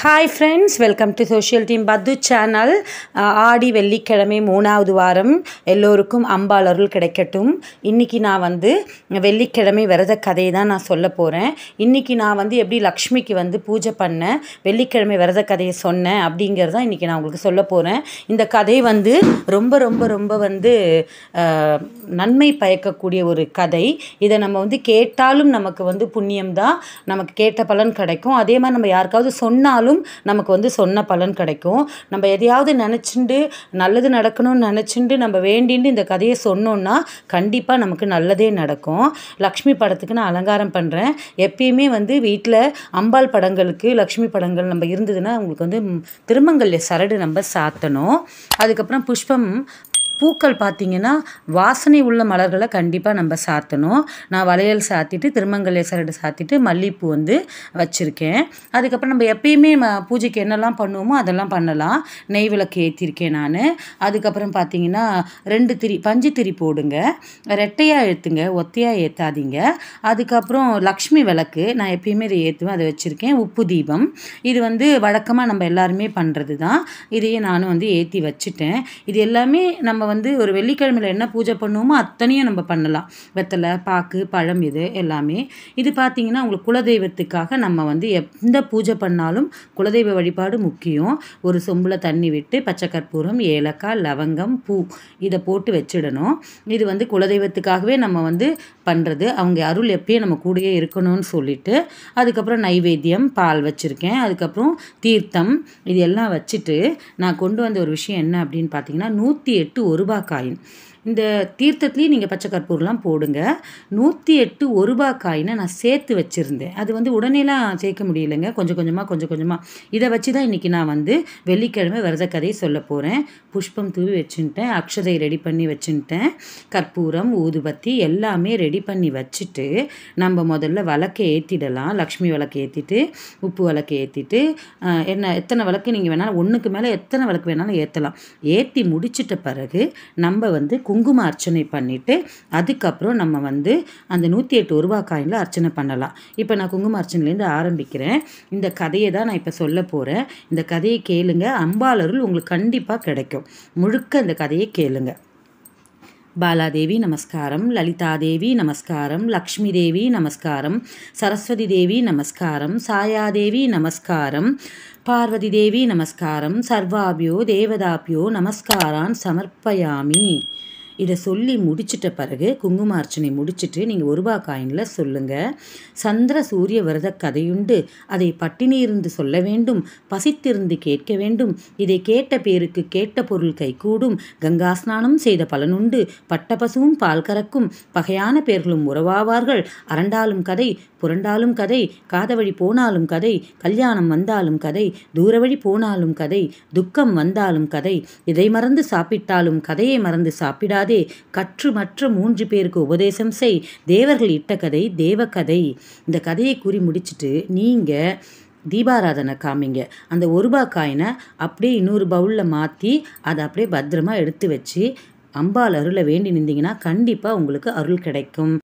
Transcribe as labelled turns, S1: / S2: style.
S1: hi friends welcome to social team பத்து channel ஆடி வெள்ளிக்கிழமை மூணாவது வாரம் எல்லோருக்கும் அம்பாள் அருள் கிடைக்கட்டும் இன்றைக்கி நான் வந்து வெள்ளிக்கிழமை விரத கதையை தான் நான் சொல்ல போகிறேன் இன்றைக்கி நான் வந்து எப்படி லக்ஷ்மிக்கு வந்து பூஜை பண்ணேன் வெள்ளிக்கிழமை விரத கதையை சொன்னேன் அப்படிங்கிறது தான் இன்றைக்கி நான் உங்களுக்கு சொல்ல போகிறேன் இந்த கதை வந்து ரொம்ப ரொம்ப ரொம்ப வந்து நன்மை பயக்கக்கூடிய ஒரு கதை இதை நம்ம வந்து கேட்டாலும் நமக்கு வந்து புண்ணியம் தான் நமக்கு கேட்ட பலன் கிடைக்கும் அதே மாதிரி நம்ம யாருக்காவது சொன்னால் பண்ணாலும் நமக்கு வந்து சொன்ன பலன் கிடைக்கும் நம்ம எதையாவது நினச்சிண்டு நல்லது நடக்கணும்னு நினச்சிண்டு நம்ம வேண்டின்னு இந்த கதையை சொன்னோன்னா கண்டிப்பாக நமக்கு நல்லதே நடக்கும் லக்ஷ்மி படத்துக்கு நான் அலங்காரம் பண்ணுறேன் எப்பயுமே வந்து வீட்டில் அம்பாள் படங்களுக்கு லக்ஷ்மி படங்கள் நம்ம இருந்ததுன்னா உங்களுக்கு வந்து திருமங்கல்ய சரடு நம்ம சாத்தணும் அதுக்கப்புறம் புஷ்பம் பூக்கள் பார்த்திங்கன்னா வாசனை உள்ள மலர்களை கண்டிப்பாக நம்ம சாத்தணும் நான் வளையல் சாத்திட்டு திருமங்கலை சாத்திட்டு மல்லிகைப்பூ வந்து வச்சுருக்கேன் அதுக்கப்புறம் நம்ம எப்பயுமே பூஜைக்கு என்னெல்லாம் பண்ணுவோமோ அதெல்லாம் பண்ணலாம் நெய் விளக்கு ஏற்றிருக்கேன் நான் அதுக்கப்புறம் பார்த்திங்கன்னா ரெண்டு திரி பஞ்சு திரி போடுங்க ரெட்டையாக ஏற்றுங்க ஒத்தையாக ஏற்றாதீங்க அதுக்கப்புறம் லக்ஷ்மி விளக்கு நான் எப்பயுமே இதை ஏற்றுவேன் அதை வச்சுருக்கேன் உப்பு தீபம் இது வந்து வழக்கமாக நம்ம எல்லாருமே பண்ணுறது தான் இதையே நானும் வந்து ஏற்றி வச்சுட்டேன் இது எல்லாமே நம்ம நம்ம வந்து ஒரு வெள்ளிக்கிழமையில் என்ன பூஜை பண்ணுவோமோ அத்தனையும் நம்ம பண்ணலாம் வெத்தலை பாக்கு பழம் இது எல்லாமே இது பார்த்திங்கன்னா உங்களுக்கு குலதெய்வத்துக்காக நம்ம வந்து எந்த பூஜை பண்ணாலும் குலதெய்வ வழிபாடு முக்கியம் ஒரு சொம்பில் தண்ணி விட்டு பச்சை கற்பூரம் ஏலக்காய் லவங்கம் பூ இதை போட்டு வச்சிடணும் இது வந்து குலதெய்வத்துக்காகவே நம்ம வந்து பண்ணுறது அவங்க அருள் எப்பயும் நம்ம கூடயே இருக்கணும்னு சொல்லிட்டு அதுக்கப்புறம் நைவேத்தியம் பால் வச்சுருக்கேன் அதுக்கப்புறம் தீர்த்தம் இது எல்லாம் வச்சுட்டு நான் கொண்டு வந்த ஒரு விஷயம் என்ன அப்படின்னு பார்த்தீங்கன்னா நூற்றி எட்டு ஒரு இந்த தீர்த்தத்துலேயும் நீங்கள் பச்சை கற்பூரெலாம் போடுங்க நூற்றி எட்டு ஒரு ரூபா காயினை நான் சேர்த்து வச்சுருந்தேன் அது வந்து உடனேலாம் சேர்க்க முடியலைங்க கொஞ்சம் கொஞ்சமாக கொஞ்சம் கொஞ்சமாக இதை வச்சு தான் இன்றைக்கி நான் வந்து வெள்ளிக்கிழமை விரத கதையை சொல்ல போகிறேன் புஷ்பம் தூவி வச்சுட்டேன் அக்ஷதை ரெடி பண்ணி வச்சுட்டேன் கற்பூரம் ஊதுபத்தி எல்லாமே ரெடி பண்ணி வச்சுட்டு நம்ம முதல்ல விளக்கை ஏற்றிடலாம் லக்ஷ்மி விளக்கு ஏற்றிட்டு உப்பு விளக்கு ஏற்றிட்டு என்ன எத்தனை விளக்கு நீங்கள் வேணாலும் ஒன்றுக்கு மேலே எத்தனை விளக்கு வேணாலும் ஏற்றலாம் ஏற்றி முடிச்சிட்ட பிறகு நம்ம வந்து குங்கும அர்ச்சனை பண்ணிவிட்டு அதுக்கப்புறம் நம்ம வந்து அந்த நூற்றி எட்டு ரூபா காயினில் அர்ச்சனை பண்ணலாம் இப்போ நான் குங்கும அர்ச்சனைலேருந்து ஆரம்பிக்கிறேன் இந்த கதையை தான் நான் இப்போ சொல்ல போகிறேன் இந்த கதையை கேளுங்க அம்பாளருள் உங்களுக்கு கண்டிப்பாக கிடைக்கும் முழுக்க இந்த கதையை கேளுங்கள் பாலாதேவி நமஸ்காரம் லலிதாதேவி நமஸ்காரம் லக்ஷ்மி தேவி நமஸ்காரம் சரஸ்வதி தேவி நமஸ்காரம் சாயாதேவி நமஸ்காரம் பார்வதி தேவி நமஸ்காரம் சர்வாபியோ தேவதாபியோ நமஸ்காரான் சமர்ப்பயாமி இதை சொல்லி முடிச்சிட்ட பிறகு குங்குமார்ச்சனை முடிச்சுட்டு நீங்கள் ஒரு காயினில் சொல்லுங்கள் சந்திர சூரிய விரத கதையுண்டு அதை பட்டினி இருந்து சொல்ல வேண்டும் பசித்திருந்து கேட்க வேண்டும் இதை கேட்ட பேருக்கு கேட்ட பொருள் கைகூடும் கங்கா ஸ்நானம் செய்த பலனுண்டு பட்ட பசுவும் பால் கறக்கும் பகையான பேர்களும் உறவாவார்கள் அரண்டாலும் கதை புரண்டாலும் கதை காதவழி போனாலும் கதை கல்யாணம் வந்தாலும் கதை தூரவழி போனாலும் கதை துக்கம் வந்தாலும் கதை இதை மறந்து சாப்பிட்டாலும் கதையை மறந்து சாப்பிடாது கொள்ளாதே கற்று மற்ற மூன்று பேருக்கு உபதேசம் செய் தேவர்கள் இட்ட கதை தேவக்கதை இந்த கதையை கூறி முடிச்சுட்டு நீங்கள் தீபாராதனை காமிங்க அந்த ஒரு ரூபா காயினை அப்படியே இன்னொரு பவுலில் மாற்றி அதை அப்படியே பத்திரமா எடுத்து வச்சு அம்பாள் அருளை வேண்டி நின்றீங்கன்னா கண்டிப்பாக உங்களுக்கு அருள் கிடைக்கும்